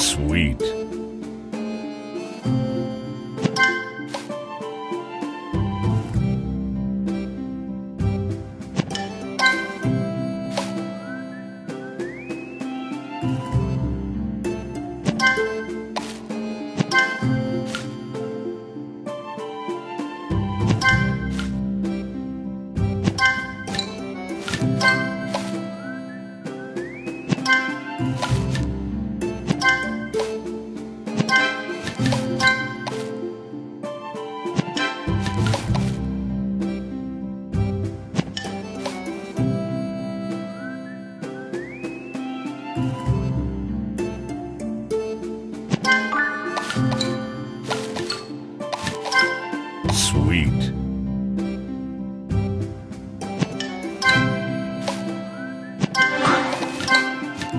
Sweet. Sweet.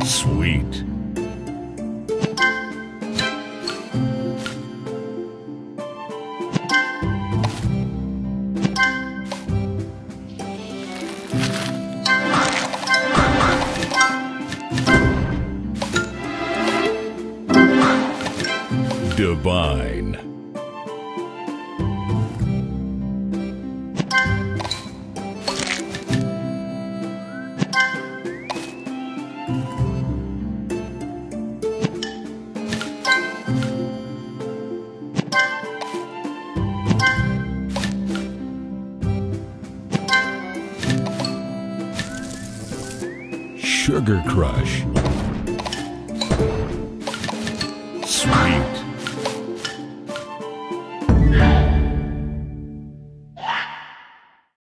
Sweet. Divine. Sugar Crush. Sweet.